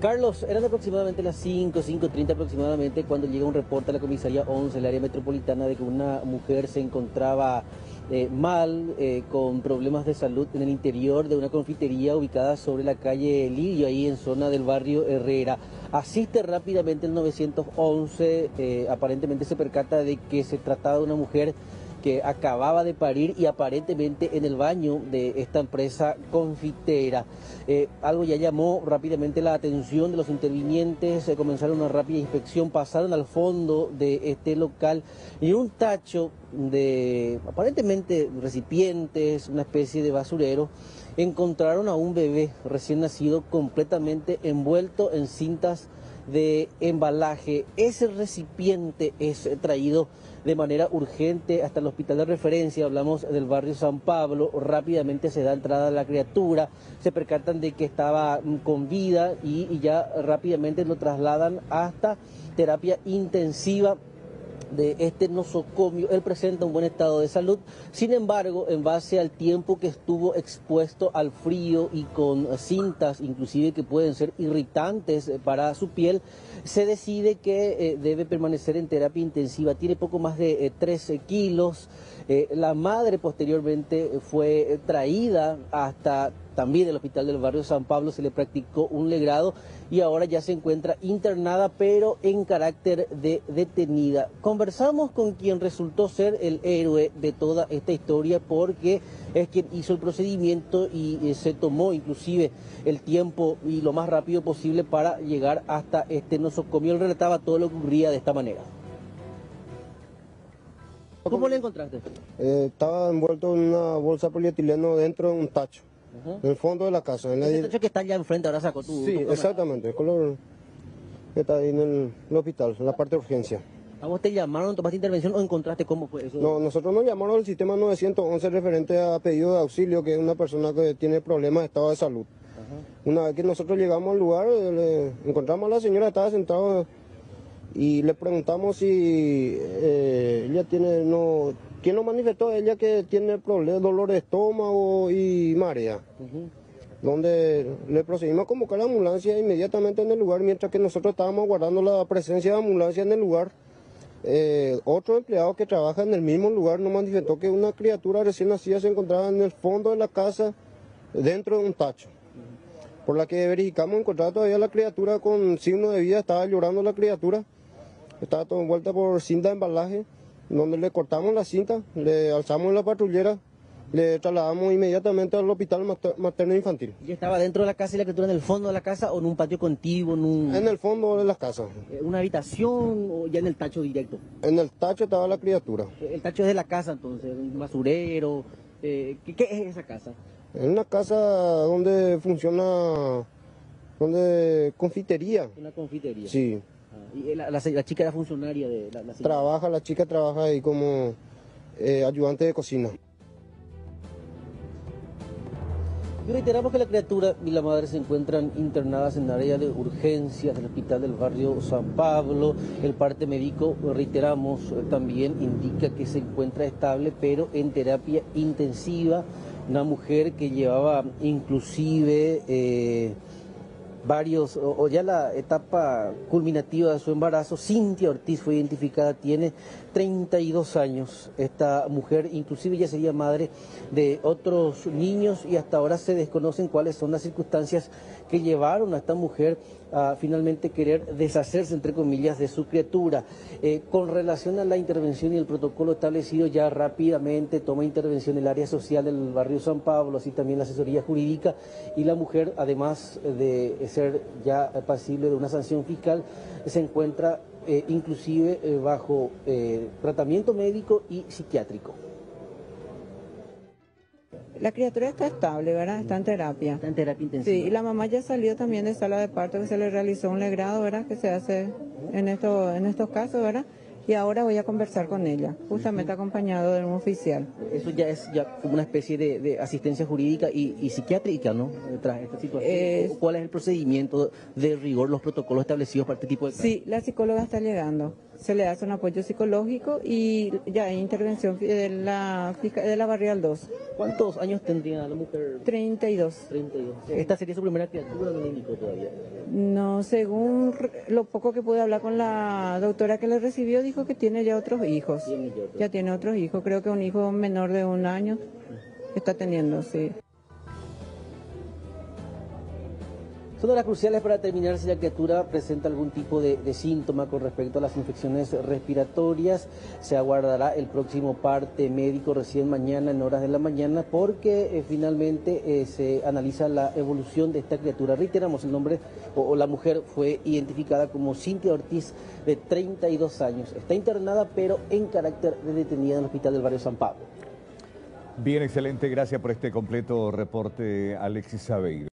Carlos, eran aproximadamente las 5, 5.30 aproximadamente cuando llega un reporte a la comisaría 11, el área metropolitana, de que una mujer se encontraba eh, mal, eh, con problemas de salud en el interior de una confitería ubicada sobre la calle Lidio, ahí en zona del barrio Herrera. Asiste rápidamente el 911, eh, aparentemente se percata de que se trataba de una mujer que acababa de parir y aparentemente en el baño de esta empresa confitera. Eh, algo ya llamó rápidamente la atención de los intervinientes, se comenzaron una rápida inspección, pasaron al fondo de este local y un tacho de aparentemente recipientes, una especie de basurero, encontraron a un bebé recién nacido completamente envuelto en cintas de embalaje. Ese recipiente es traído de manera urgente hasta el hospital de referencia, hablamos del barrio San Pablo, rápidamente se da entrada a la criatura, se percatan de que estaba mm, con vida y, ya rápidamente lo trasladan hasta terapia intensiva de este nosocomio, él presenta un buen estado de salud, sin embargo, en base al tiempo que estuvo expuesto al frío y con cintas, inclusive que pueden ser irritantes para su piel, se decide que eh, debe permanecer en terapia intensiva. Tiene poco más de 13 eh, kilos. Eh, la madre posteriormente fue traída hasta también el hospital del barrio San Pablo, se le practicó un legrado y ahora ya se encuentra internada, pero en carácter de detenida. Conversamos con quien resultó ser el héroe de toda esta historia porque es quien hizo el procedimiento y se tomó inclusive el tiempo y lo más rápido posible para llegar hasta este nosocomio. Él relataba todo lo que ocurría de esta manera. ¿Cómo le encontraste? Eh, estaba envuelto en una bolsa polietileno dentro de un tacho. En el fondo de la casa. En que está allá enfrente, ahora sacó tu... Sí, exactamente, el color que está ahí en el, hospital, en la parte de urgencia. ¿A vos te llamaron, tomaste intervención o encontraste cómo fue eso? No, nosotros nos llamaron al sistema 911 referente a pedido de auxilio, que es una persona que tiene problemas de estado de salud. Una vez que nosotros llegamos al lugar, le encontramos a la señora, estaba sentada y le preguntamos si eh, ella tiene, no, ¿quién nos manifestó? Ella que tiene problemas, dolor de estómago y marea. Donde le procedimos a convocar la ambulancia inmediatamente en el lugar, mientras que nosotros estábamos guardando la presencia de ambulancia en el lugar. Eh, otro empleado que trabaja en el mismo lugar nos manifestó que una criatura recién nacida se encontraba en el fondo de la casa, dentro de un tacho por la que verificamos encontrar todavía la criatura con signo de vida, estaba llorando la criatura, estaba todo envuelta por cinta de embalaje, donde le cortamos la cinta, le alzamos la patrullera, le trasladamos inmediatamente al hospital materno infantil. ¿Y estaba dentro de la casa y la criatura en el fondo de la casa o en un patio contiguo? En, un... en el fondo de la casa. Eh, ¿Una habitación o ya en el tacho directo? En el tacho estaba la criatura. El tacho es de la casa entonces, un basurero. Eh, ¿qué, es esa casa? Es una casa donde funciona, donde confitería. Una confitería. Sí. ¿Y la, chica era funcionaria de la, Trabaja, la chica trabaja ahí como eh, ayudante de cocina. Y reiteramos que la criatura y la madre se encuentran internadas en área de urgencias del hospital del barrio San Pablo. El parte médico, reiteramos, también indica que se encuentra estable, pero en terapia intensiva. Una mujer que llevaba inclusive... Eh, varios, o, ya la etapa culminativa de su embarazo, Cintia Ortiz fue identificada, tiene 32 años. Esta mujer inclusive ya sería madre de otros niños y hasta ahora se desconocen cuáles son las circunstancias que llevaron a esta mujer a finalmente querer deshacerse, entre comillas, de su criatura. Eh, con relación a la intervención y el protocolo establecido ya rápidamente, toma intervención el área social del barrio San Pablo, así también la asesoría jurídica y la mujer, además de ser ya pasible de una sanción fiscal, se encuentra eh, inclusive eh, bajo tratamiento médico y psiquiátrico. La criatura está estable, ¿verdad? Está en terapia. Está en terapia intensiva. Sí, y la mamá ya salió también de sala de parto que se le realizó un legrado, ¿verdad? Que se hace en, esto, en estos casos, ¿verdad? y ahora voy a conversar con ella, justamente acompañado de un oficial. Eso ya es ya como una especie de, de asistencia jurídica y, y psiquiátrica, ¿no? Tras esta situación. Es- ¿Cuál es el procedimiento de rigor, los protocolos establecidos para este tipo de casos? Sí, la psicóloga está llegando. Se le hace un apoyo psicológico y ya hay intervención de la, de la barrial 2. ¿Cuántos años tendría la mujer? 32. 32. Esta sería su primera criatura, todavía. No, según lo poco que pude hablar con la doctora que le recibió, dijo que tiene ya otros hijos. Tiene ya otros. Ya tiene otros hijos, creo que un hijo menor de un año está teniendo, sí. Son horas cruciales para determinar si la criatura presenta algún tipo de, de síntoma con respecto a las infecciones respiratorias. Se aguardará el próximo parte médico recién mañana en horas de la mañana porque eh, finalmente eh, se analiza la evolución de esta criatura. Reiteramos el nombre o, la mujer fue identificada como Cintia Ortiz de 32 años. Está internada pero en carácter de detenida en el hospital del barrio San Pablo. Bien, excelente. Gracias por este completo reporte, Alexis Sabeiro.